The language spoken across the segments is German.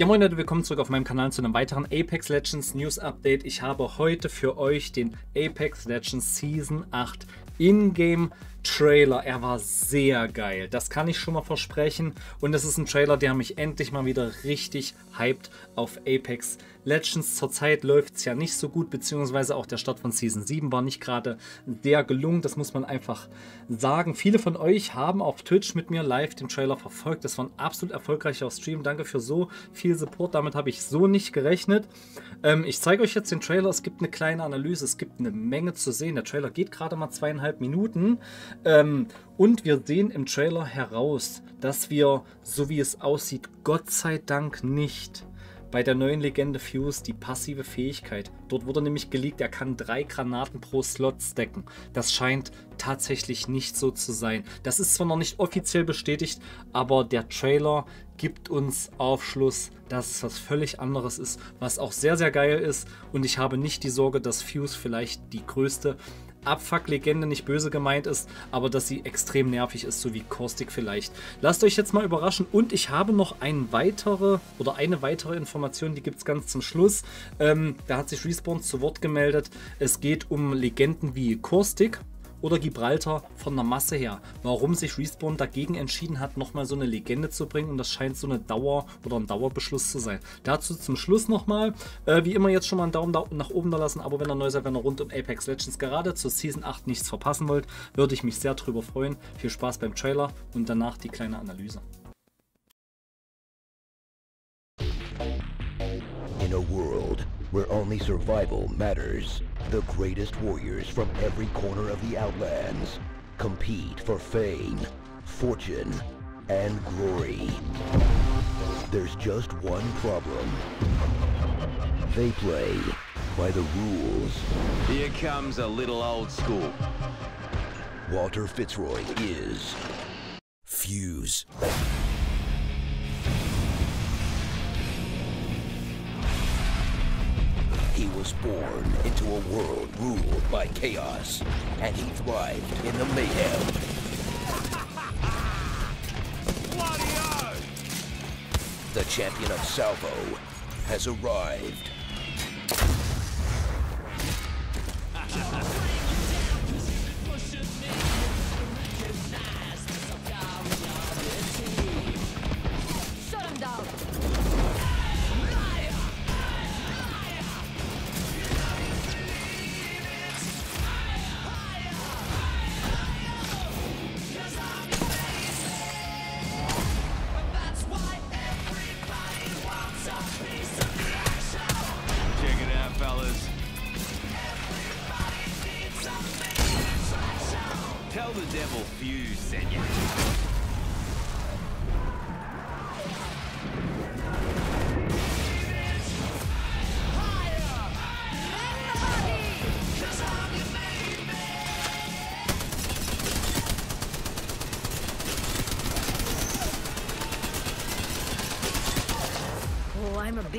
Ja moin Leute, willkommen zurück auf meinem Kanal zu einem weiteren Apex Legends News Update. Ich habe heute für euch den Apex Legends Season 8 Ingame Trailer. Er war sehr geil. Das kann ich schon mal versprechen. Und es ist ein Trailer, der mich endlich mal wieder richtig hypt auf Apex Legends. Zurzeit läuft es ja nicht so gut, beziehungsweise auch der Start von Season 7 war nicht gerade sehr gelungen. Das muss man einfach sagen. Viele von euch haben auf Twitch mit mir live den Trailer verfolgt. Das war ein absolut erfolgreicher Stream. Danke für so viel Support. Damit habe ich so nicht gerechnet. Ähm, ich zeige euch jetzt den Trailer. Es gibt eine kleine Analyse. Es gibt eine Menge zu sehen. Der Trailer geht gerade mal zweieinhalb Minuten. Ähm, und wir sehen im Trailer heraus, dass wir, so wie es aussieht, Gott sei Dank nicht bei der neuen Legende Fuse die passive Fähigkeit. Dort wurde nämlich geleakt, er kann drei Granaten pro Slot stacken. Das scheint tatsächlich nicht so zu sein. Das ist zwar noch nicht offiziell bestätigt, aber der Trailer gibt uns Aufschluss, dass es was völlig anderes ist, was auch sehr, sehr geil ist. Und ich habe nicht die Sorge, dass Fuse vielleicht die größte Abfuck-Legende nicht böse gemeint ist, aber dass sie extrem nervig ist, so wie Caustic vielleicht. Lasst euch jetzt mal überraschen und ich habe noch ein weitere oder eine weitere Information, die gibt es ganz zum Schluss. Ähm, da hat sich Respawn zu Wort gemeldet. Es geht um Legenden wie Caustic oder Gibraltar von der Masse her. Warum sich Respawn dagegen entschieden hat, nochmal so eine Legende zu bringen und das scheint so eine Dauer oder ein Dauerbeschluss zu sein. Dazu zum Schluss nochmal, äh, wie immer jetzt schon mal einen Daumen nach oben da lassen, aber wenn ihr neu seid, wenn ihr rund um Apex Legends gerade zur Season 8 nichts verpassen wollt, würde ich mich sehr drüber freuen. Viel Spaß beim Trailer und danach die kleine Analyse. In a world where only survival matters. The greatest warriors from every corner of the Outlands compete for fame, fortune, and glory. There's just one problem. They play by the rules. Here comes a little old school. Walter Fitzroy is Fuse. Was born into a world ruled by chaos, and he thrived in the mayhem. The champion of Salvo has arrived.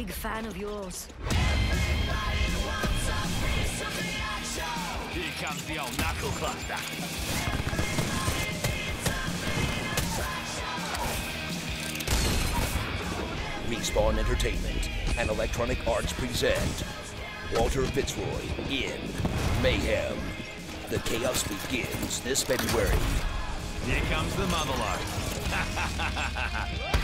Big fan of yours. Here comes the old knuckle cluster. Respawn Entertainment and Electronic Arts present Walter Fitzroy in Mayhem. The chaos begins this February. Here comes the motherlode.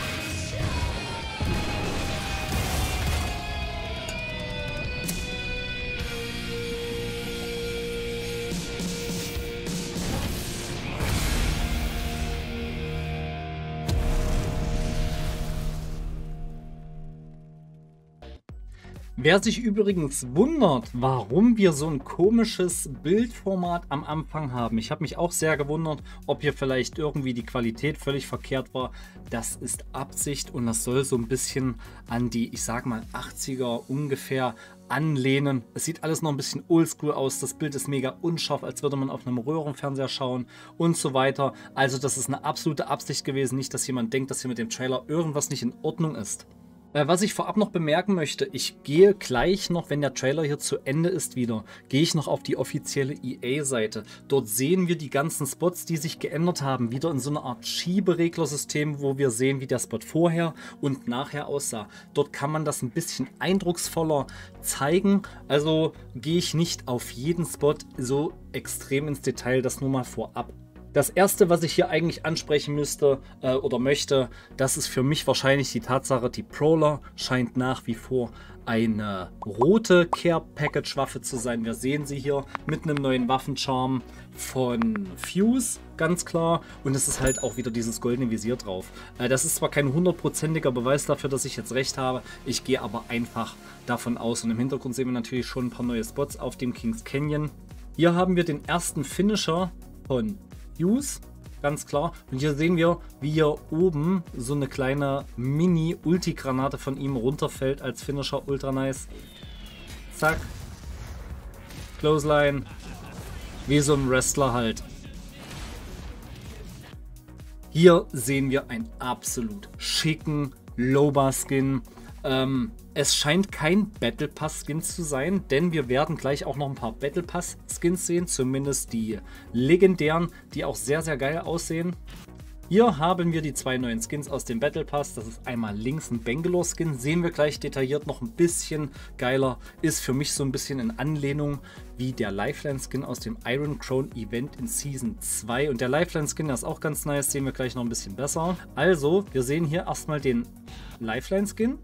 Wer sich übrigens wundert, warum wir so ein komisches Bildformat am Anfang haben, ich habe mich auch sehr gewundert, ob hier vielleicht irgendwie die Qualität völlig verkehrt war. Das ist Absicht und das soll so ein bisschen an die, ich sag mal, 80er ungefähr anlehnen. Es sieht alles noch ein bisschen oldschool aus. Das Bild ist mega unscharf, als würde man auf einem Röhrenfernseher schauen und so weiter. Also das ist eine absolute Absicht gewesen. Nicht, dass jemand denkt, dass hier mit dem Trailer irgendwas nicht in Ordnung ist. Äh, was ich vorab noch bemerken möchte, ich gehe gleich noch, wenn der Trailer hier zu Ende ist wieder, gehe ich noch auf die offizielle EA-Seite. Dort sehen wir die ganzen Spots, die sich geändert haben, wieder in so einer Art Schiebereglersystem, wo wir sehen, wie der Spot vorher und nachher aussah. Dort kann man das ein bisschen eindrucksvoller zeigen, also gehe ich nicht auf jeden Spot so extrem ins Detail, das nur mal vorab. Das erste, was ich hier eigentlich ansprechen müsste äh, oder möchte, das ist für mich wahrscheinlich die Tatsache, die Prowler scheint nach wie vor eine rote Care Package Waffe zu sein. Wir sehen sie hier mit einem neuen Waffencharm von Fuse, ganz klar. Und es ist halt auch wieder dieses goldene Visier drauf. Äh, das ist zwar kein hundertprozentiger Beweis dafür, dass ich jetzt recht habe. Ich gehe aber einfach davon aus. Und im Hintergrund sehen wir natürlich schon ein paar neue Spots auf dem Kings Canyon. Hier haben wir den ersten Finisher von Use, ganz klar. Und hier sehen wir, wie hier oben so eine kleine Mini-Ulti-Granate von ihm runterfällt als Finisher. Ultra nice. Zack. Clothesline. Wie so ein Wrestler halt. Hier sehen wir einen absolut schicken Loba-Skin. Ähm, es scheint kein Battle Pass Skin zu sein, denn wir werden gleich auch noch ein paar Battle Pass Skins sehen, zumindest die legendären, die auch sehr, sehr geil aussehen. Hier haben wir die zwei neuen Skins aus dem Battle Pass. Das ist einmal links ein Bangalore Skin. Sehen wir gleich detailliert noch ein bisschen geiler. Ist für mich so ein bisschen in Anlehnung wie der Lifeline Skin aus dem Iron Crown Event in Season 2. Und der Lifeline Skin ist auch ganz nice. Sehen wir gleich noch ein bisschen besser. Also, wir sehen hier erstmal den Lifeline Skin.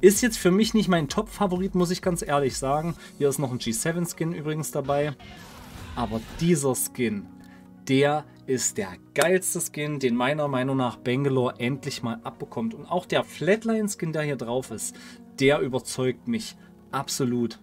Ist jetzt für mich nicht mein Top-Favorit, muss ich ganz ehrlich sagen. Hier ist noch ein G7-Skin übrigens dabei. Aber dieser Skin, der ist der geilste Skin, den meiner Meinung nach Bangalore endlich mal abbekommt. Und auch der Flatline-Skin, der hier drauf ist, der überzeugt mich absolut.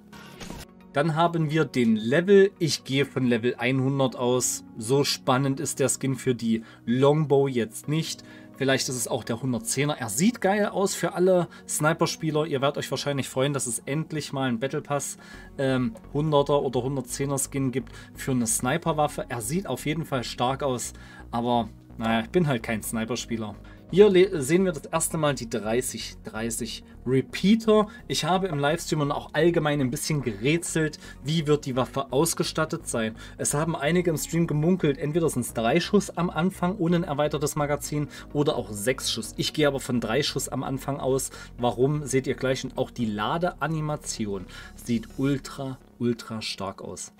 Dann haben wir den Level. Ich gehe von Level 100 aus. So spannend ist der Skin für die Longbow jetzt nicht. Vielleicht ist es auch der 110er. Er sieht geil aus für alle Sniper-Spieler. Ihr werdet euch wahrscheinlich freuen, dass es endlich mal einen Battle Pass ähm, 100er oder 110er Skin gibt für eine Sniper-Waffe. Er sieht auf jeden Fall stark aus, aber naja, ich bin halt kein Sniper-Spieler. Hier sehen wir das erste Mal die 3030 Repeater. Ich habe im Livestream und auch allgemein ein bisschen gerätselt, wie wird die Waffe ausgestattet sein. Es haben einige im Stream gemunkelt, entweder sind es drei Schuss am Anfang ohne ein erweitertes Magazin oder auch sechs Schuss. Ich gehe aber von drei Schuss am Anfang aus. Warum, seht ihr gleich. Und auch die Ladeanimation sieht ultra, ultra stark aus.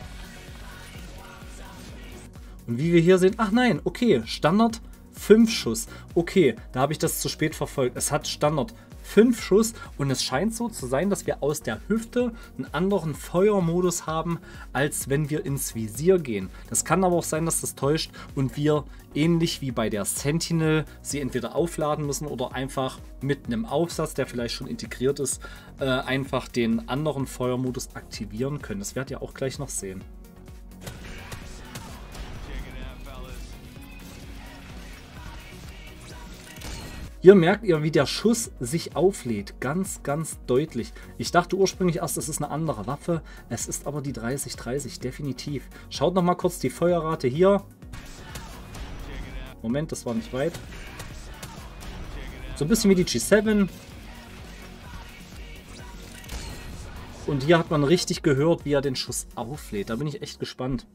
Und wie wir hier sehen, ach nein, okay, Standard 5 Schuss. Okay, da habe ich das zu spät verfolgt. Es hat Standard 5 Schuss und es scheint so zu sein, dass wir aus der Hüfte einen anderen Feuermodus haben, als wenn wir ins Visier gehen. Das kann aber auch sein, dass das täuscht und wir ähnlich wie bei der Sentinel sie entweder aufladen müssen oder einfach mit einem Aufsatz, der vielleicht schon integriert ist, äh, einfach den anderen Feuermodus aktivieren können. Das werdet ihr auch gleich noch sehen. Hier merkt ihr, wie der Schuss sich auflädt. Ganz, ganz deutlich. Ich dachte ursprünglich erst, es ist eine andere Waffe. Es ist aber die 3030, definitiv. Schaut nochmal kurz die Feuerrate hier. Moment, das war nicht weit. So ein bisschen wie die G7. Und hier hat man richtig gehört, wie er den Schuss auflädt. Da bin ich echt gespannt.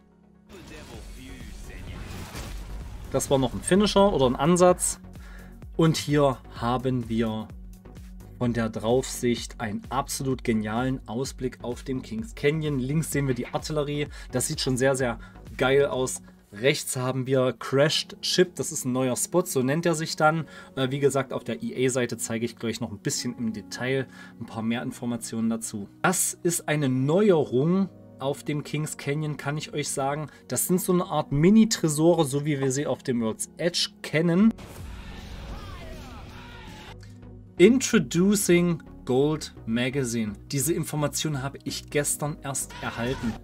Das war noch ein Finisher oder ein Ansatz. Und hier haben wir von der Draufsicht einen absolut genialen Ausblick auf dem Kings Canyon. Links sehen wir die Artillerie. Das sieht schon sehr, sehr geil aus. Rechts haben wir Crashed Ship, das ist ein neuer Spot, so nennt er sich dann. Äh, wie gesagt, auf der EA-Seite zeige ich gleich noch ein bisschen im Detail ein paar mehr Informationen dazu. Das ist eine Neuerung auf dem Kings Canyon, kann ich euch sagen. Das sind so eine Art Mini-Tresore, so wie wir sie auf dem World's Edge kennen. Introducing Gold Magazine. Diese Information habe ich gestern erst erhalten.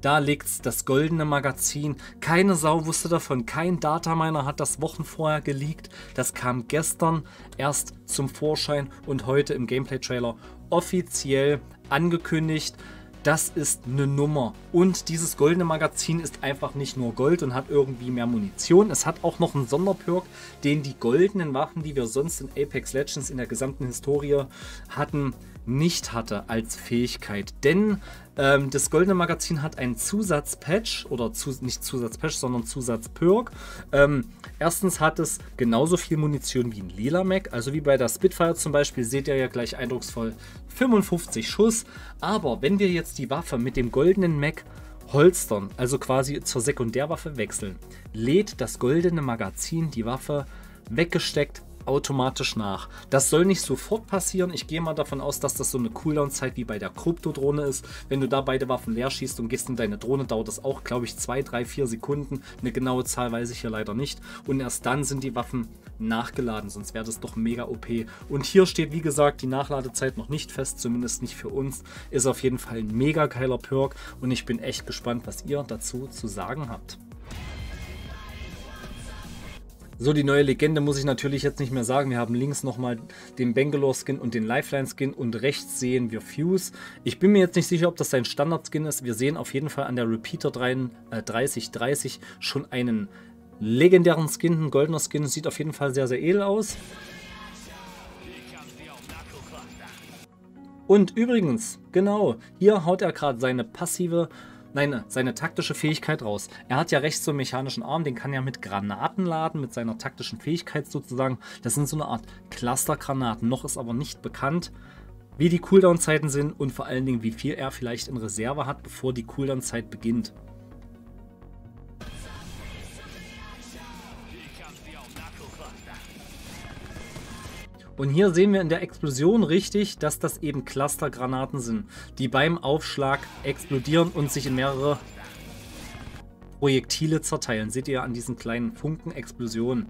Da liegt das goldene Magazin. Keine Sau wusste davon. Kein Dataminer hat das Wochen vorher geleakt. Das kam gestern erst zum Vorschein und heute im Gameplay-Trailer offiziell angekündigt. Das ist eine Nummer. Und dieses goldene Magazin ist einfach nicht nur Gold und hat irgendwie mehr Munition. Es hat auch noch einen Sonderperk, den die goldenen Waffen, die wir sonst in Apex Legends in der gesamten Historie hatten, nicht hatte als Fähigkeit. Denn ähm, das Goldene Magazin hat einen Zusatzpatch oder zu, nicht Zusatzpatch, sondern Zusatzperk. Ähm, erstens hat es genauso viel Munition wie ein lila Mac, also wie bei der Spitfire zum Beispiel, seht ihr ja gleich eindrucksvoll 55 Schuss. Aber wenn wir jetzt die Waffe mit dem goldenen Mac holstern, also quasi zur Sekundärwaffe wechseln, lädt das goldene Magazin die Waffe weggesteckt automatisch nach. Das soll nicht sofort passieren. Ich gehe mal davon aus, dass das so eine Cooldown-Zeit wie bei der Krypto-Drohne ist. Wenn du da beide Waffen leer schießt und gehst in deine Drohne, dauert das auch, glaube ich, 2, 3, 4 Sekunden. Eine genaue Zahl weiß ich hier leider nicht. Und erst dann sind die Waffen nachgeladen, sonst wäre das doch mega OP. Und hier steht, wie gesagt, die Nachladezeit noch nicht fest, zumindest nicht für uns. Ist auf jeden Fall ein mega geiler Perk und ich bin echt gespannt, was ihr dazu zu sagen habt. So, die neue Legende muss ich natürlich jetzt nicht mehr sagen. Wir haben links nochmal den Bangalore-Skin und den Lifeline-Skin und rechts sehen wir Fuse. Ich bin mir jetzt nicht sicher, ob das sein Standard-Skin ist. Wir sehen auf jeden Fall an der Repeater 3030 äh, schon einen legendären Skin, ein goldener Skin. Sieht auf jeden Fall sehr, sehr edel aus. Und übrigens, genau, hier haut er gerade seine passive nein, seine taktische Fähigkeit raus. Er hat ja rechts so einen mechanischen Arm, den kann er mit Granaten laden, mit seiner taktischen Fähigkeit sozusagen. Das sind so eine Art Clustergranaten. Noch ist aber nicht bekannt, wie die Cooldown-Zeiten sind und vor allen Dingen, wie viel er vielleicht in Reserve hat, bevor die Cooldown-Zeit beginnt. Und hier sehen wir in der Explosion richtig, dass das eben Clustergranaten sind, die beim Aufschlag explodieren und sich in mehrere Projektile zerteilen. Seht ihr an diesen kleinen Funken-Explosionen.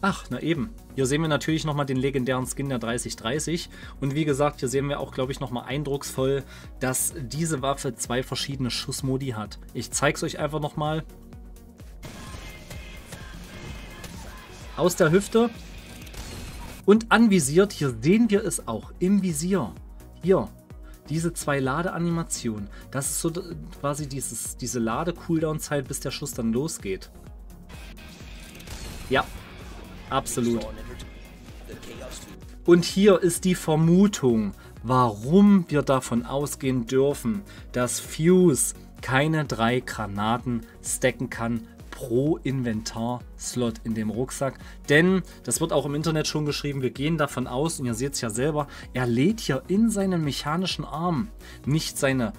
Ach, na eben. Hier sehen wir natürlich nochmal den legendären Skin der 3030. Und wie gesagt, hier sehen wir auch, glaube ich, nochmal eindrucksvoll, dass diese Waffe zwei verschiedene Schussmodi hat. Ich zeige es euch einfach nochmal. Aus der Hüfte und anvisiert. Hier sehen wir es auch im Visier. Hier, diese zwei Ladeanimationen. Das ist so quasi dieses, diese Lade-Cooldown-Zeit, bis der Schuss dann losgeht. Ja, absolut. Und hier ist die Vermutung, warum wir davon ausgehen dürfen, dass Fuse keine drei Granaten stacken kann, pro Inventar-Slot in dem Rucksack. Denn, das wird auch im Internet schon geschrieben, wir gehen davon aus, und ihr seht es ja selber, er lädt hier in seinen mechanischen Arm nicht seine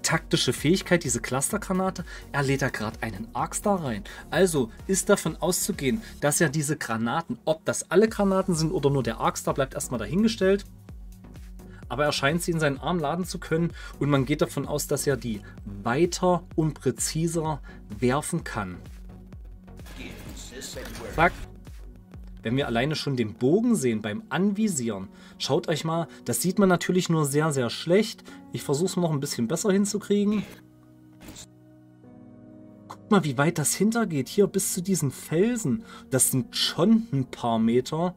taktische Fähigkeit, diese Clustergranate, er lädt da gerade einen Arkstar rein. Also ist davon auszugehen, dass er diese Granaten, ob das alle Granaten sind oder nur der Arkstar, bleibt erstmal dahingestellt. Aber er scheint sie in seinen Arm laden zu können und man geht davon aus, dass er die weiter und präziser werfen kann. Zack. Wenn wir alleine schon den Bogen sehen beim Anvisieren, schaut euch mal, das sieht man natürlich nur sehr, sehr schlecht. Ich versuche es noch ein bisschen besser hinzukriegen. Guckt mal, wie weit das hintergeht. Hier bis zu diesen Felsen. Das sind schon ein paar Meter.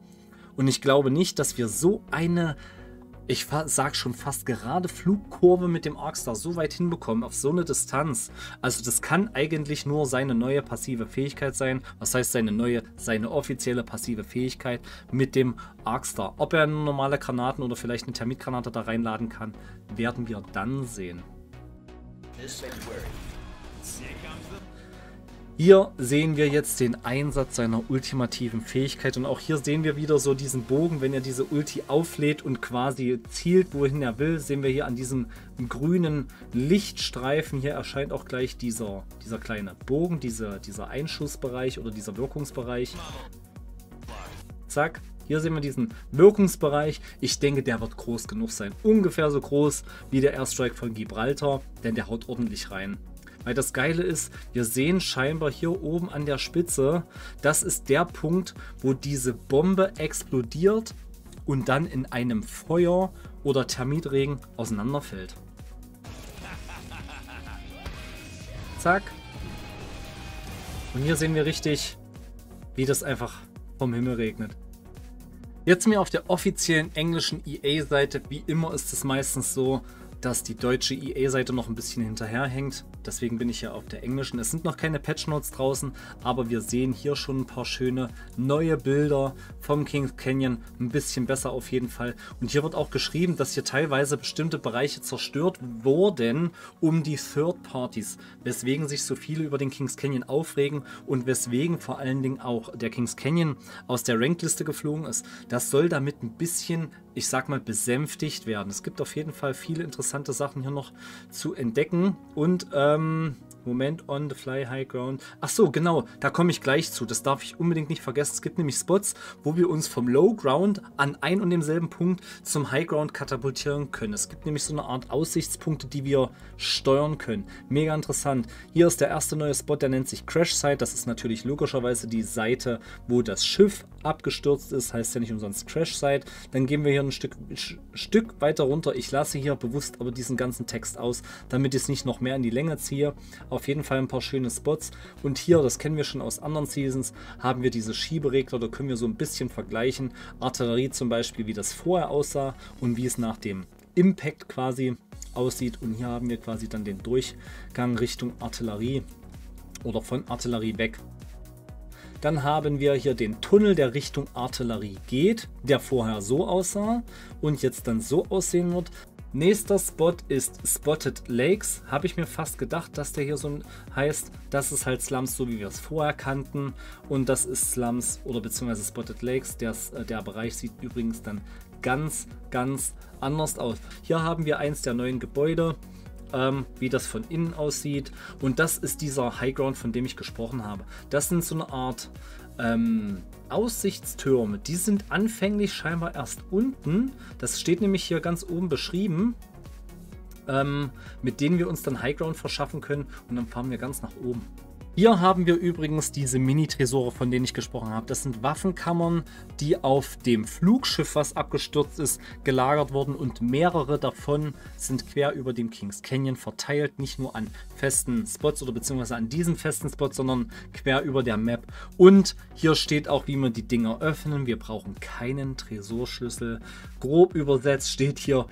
Und ich glaube nicht, dass wir so eine ich sag schon fast gerade Flugkurve mit dem Arkstar so weit hinbekommen, auf so eine Distanz. Also das kann eigentlich nur seine neue passive Fähigkeit sein. Was heißt seine neue, seine offizielle passive Fähigkeit mit dem Arkstar. Ob er normale Granaten oder vielleicht eine Termitgranate da reinladen kann, werden wir dann sehen. This. Hier sehen wir jetzt den Einsatz seiner ultimativen Fähigkeit und auch hier sehen wir wieder so diesen Bogen, wenn er diese Ulti auflädt und quasi zielt, wohin er will, sehen wir hier an diesem grünen Lichtstreifen, hier erscheint auch gleich dieser, dieser kleine Bogen, diese, dieser Einschussbereich oder dieser Wirkungsbereich. Zack, hier sehen wir diesen Wirkungsbereich. Ich denke, der wird groß genug sein. Ungefähr so groß wie der Airstrike von Gibraltar, denn der haut ordentlich rein. Weil das Geile ist, wir sehen scheinbar hier oben an der Spitze, das ist der Punkt, wo diese Bombe explodiert und dann in einem Feuer oder Termitregen auseinanderfällt. Zack. Und hier sehen wir richtig, wie das einfach vom Himmel regnet. Jetzt mir auf der offiziellen englischen EA-Seite, wie immer ist es meistens so, dass die deutsche EA-Seite noch ein bisschen hinterherhängt. Deswegen bin ich ja auf der englischen. Es sind noch keine Patch Notes draußen, aber wir sehen hier schon ein paar schöne neue Bilder vom Kings Canyon. Ein bisschen besser auf jeden Fall. Und hier wird auch geschrieben, dass hier teilweise bestimmte Bereiche zerstört wurden um die Third Parties, weswegen sich so viele über den Kings Canyon aufregen und weswegen vor allen Dingen auch der Kings Canyon aus der Rankliste geflogen ist. Das soll damit ein bisschen ich sag mal, besänftigt werden. Es gibt auf jeden Fall viele interessante Sachen hier noch zu entdecken. Und, ähm, Moment, on the fly, high ground. Ach so, genau, da komme ich gleich zu. Das darf ich unbedingt nicht vergessen. Es gibt nämlich Spots, wo wir uns vom Low Ground an ein und demselben Punkt zum High Ground katapultieren können. Es gibt nämlich so eine Art Aussichtspunkte, die wir steuern können. Mega interessant. Hier ist der erste neue Spot, der nennt sich Crash Site. Das ist natürlich logischerweise die Seite, wo das Schiff abgestürzt ist. Heißt ja nicht umsonst Crash Site. Dann gehen wir hier ein Stück, Stück weiter runter. Ich lasse hier bewusst aber diesen ganzen Text aus, damit ich es nicht noch mehr in die Länge ziehe. Auf jeden Fall ein paar schöne Spots. Und hier, das kennen wir schon aus anderen Seasons, haben wir diese Schieberegler. Da können wir so ein bisschen vergleichen. Artillerie zum Beispiel, wie das vorher aussah und wie es nach dem Impact quasi aussieht. Und hier haben wir quasi dann den Durchgang Richtung Artillerie oder von Artillerie weg. Dann haben wir hier den Tunnel, der Richtung Artillerie geht, der vorher so aussah und jetzt dann so aussehen wird. Nächster Spot ist Spotted Lakes. Habe ich mir fast gedacht, dass der hier so heißt. Das ist halt Slums, so wie wir es vorher kannten. Und das ist Slums oder beziehungsweise Spotted Lakes. Der, äh, der Bereich sieht übrigens dann ganz, ganz anders aus. Hier haben wir eins der neuen Gebäude ähm, wie das von innen aussieht. Und das ist dieser Highground, von dem ich gesprochen habe. Das sind so eine Art ähm, Aussichtstürme. Die sind anfänglich scheinbar erst unten. Das steht nämlich hier ganz oben beschrieben. Ähm, mit denen wir uns dann Highground verschaffen können. Und dann fahren wir ganz nach oben. Hier haben wir übrigens diese Mini-Tresore, von denen ich gesprochen habe. Das sind Waffenkammern, die auf dem Flugschiff, was abgestürzt ist, gelagert wurden und mehrere davon sind quer über dem Kings Canyon verteilt, nicht nur an festen Spots oder beziehungsweise an diesen festen Spots, sondern quer über der Map. Und hier steht auch, wie wir die Dinger öffnen. Wir brauchen keinen Tresorschlüssel. Grob übersetzt steht hier,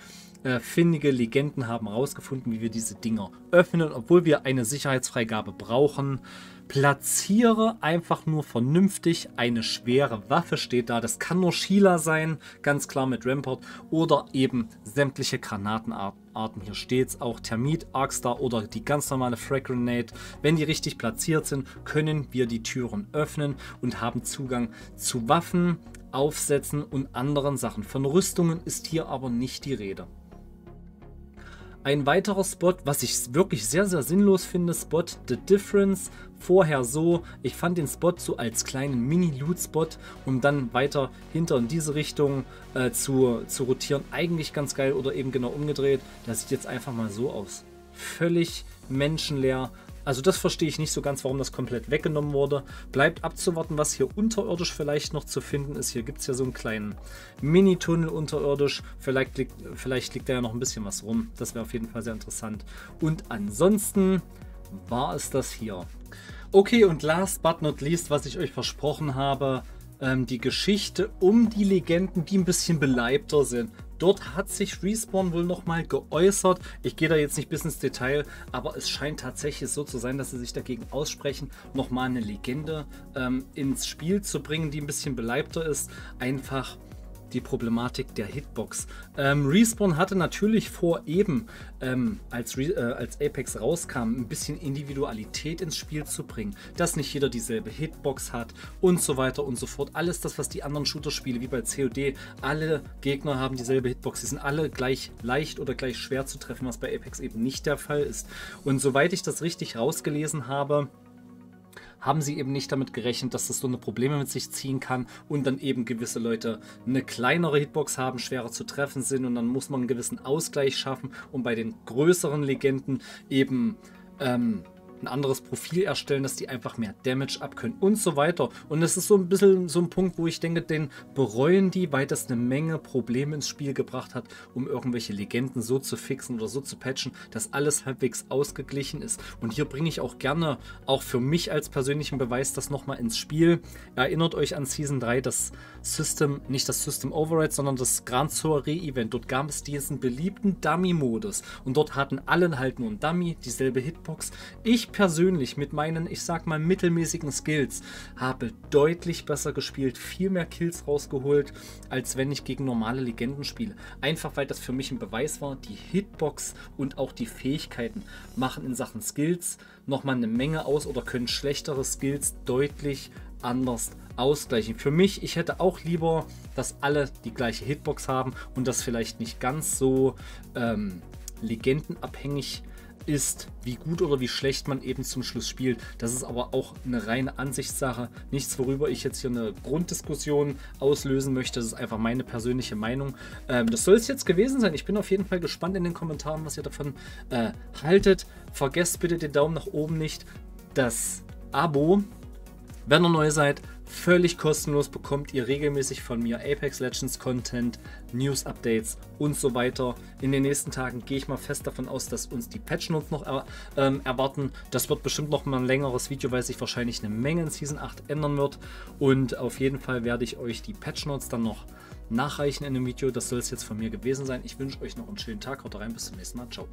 äh, findige Legenden haben herausgefunden, wie wir diese Dinger öffnen, obwohl wir eine Sicherheitsfreigabe brauchen. Platziere einfach nur vernünftig eine schwere Waffe, steht da. Das kann nur Sheila sein, ganz klar mit Rampart, oder eben sämtliche Granatenarten. Hier steht es auch Termit, Arkstar oder die ganz normale Frag Grenade. Wenn die richtig platziert sind, können wir die Türen öffnen und haben Zugang zu Waffen, Aufsätzen und anderen Sachen. Von Rüstungen ist hier aber nicht die Rede. Ein weiterer Spot, was ich wirklich sehr, sehr sinnlos finde, Spot The Difference. Vorher so, ich fand den Spot so als kleinen Mini-Loot-Spot, um dann weiter hinter in diese Richtung äh, zu, zu rotieren. Eigentlich ganz geil oder eben genau umgedreht. Das sieht jetzt einfach mal so aus. Völlig menschenleer, also das verstehe ich nicht so ganz, warum das komplett weggenommen wurde. Bleibt abzuwarten, was hier unterirdisch vielleicht noch zu finden ist. Hier gibt es ja so einen kleinen Mini-Tunnel unterirdisch. Vielleicht liegt, vielleicht liegt da ja noch ein bisschen was rum. Das wäre auf jeden Fall sehr interessant. Und ansonsten war es das hier. Okay, und last but not least, was ich euch versprochen habe, ähm, die Geschichte um die Legenden, die ein bisschen beleibter sind. Dort hat sich Respawn wohl nochmal geäußert. Ich gehe da jetzt nicht bis ins Detail, aber es scheint tatsächlich so zu sein, dass sie sich dagegen aussprechen, nochmal eine Legende ähm, ins Spiel zu bringen, die ein bisschen beleibter ist. Einfach die Problematik der Hitbox. Ähm, Respawn hatte natürlich vor, eben ähm, als, äh, als Apex rauskam, ein bisschen Individualität ins Spiel zu bringen, dass nicht jeder dieselbe Hitbox hat und so weiter und so fort. Alles das, was die anderen Shooter-Spiele wie bei COD, alle Gegner haben dieselbe Hitbox, sie sind alle gleich leicht oder gleich schwer zu treffen, was bei Apex eben nicht der Fall ist. Und soweit ich das richtig rausgelesen habe, haben sie eben nicht damit gerechnet, dass das so eine Probleme mit sich ziehen kann und dann eben gewisse Leute eine kleinere Hitbox haben, schwerer zu treffen sind und dann muss man einen gewissen Ausgleich schaffen, um bei den größeren Legenden eben ähm, ein anderes Profil erstellen, dass die einfach mehr Damage abkönnen und so weiter. Und es ist so ein bisschen so ein Punkt, wo ich denke, den bereuen die, weil das eine Menge Probleme ins Spiel gebracht hat, um irgendwelche Legenden so zu fixen oder so zu patchen, dass alles halbwegs ausgeglichen ist. Und hier bringe ich auch gerne, auch für mich als persönlichen Beweis, das nochmal ins Spiel. Erinnert euch an Season 3, das System, nicht das System Override, sondern das Grand Soiree Event. Dort gab es diesen beliebten Dummy-Modus. Und dort hatten alle halt nur ein Dummy, dieselbe Hitbox. Ich persönlich mit meinen, ich sag mal, mittelmäßigen Skills habe deutlich besser gespielt, viel mehr Kills rausgeholt, als wenn ich gegen normale Legenden spiele. Einfach weil das für mich ein Beweis war, die Hitbox und auch die Fähigkeiten machen in Sachen Skills nochmal eine Menge aus oder können schlechtere Skills deutlich anders ausgleichen. Für mich, ich hätte auch lieber, dass alle die gleiche Hitbox haben und das vielleicht nicht ganz so ähm, legendenabhängig ist, wie gut oder wie schlecht man eben zum Schluss spielt. Das ist aber auch eine reine Ansichtssache. Nichts, worüber ich jetzt hier eine Grunddiskussion auslösen möchte. Das ist einfach meine persönliche Meinung. Ähm, das soll es jetzt gewesen sein. Ich bin auf jeden Fall gespannt in den Kommentaren, was ihr davon äh, haltet. Vergesst bitte den Daumen nach oben nicht. Das Abo, wenn ihr neu seid, Völlig kostenlos bekommt ihr regelmäßig von mir Apex Legends Content, News Updates und so weiter. In den nächsten Tagen gehe ich mal fest davon aus, dass uns die Patch Notes noch er, ähm, erwarten. Das wird bestimmt noch mal ein längeres Video, weil sich wahrscheinlich eine Menge in Season 8 ändern wird. Und auf jeden Fall werde ich euch die Patch Notes dann noch nachreichen in dem Video. Das soll es jetzt von mir gewesen sein. Ich wünsche euch noch einen schönen Tag. Haut rein, bis zum nächsten Mal. Ciao.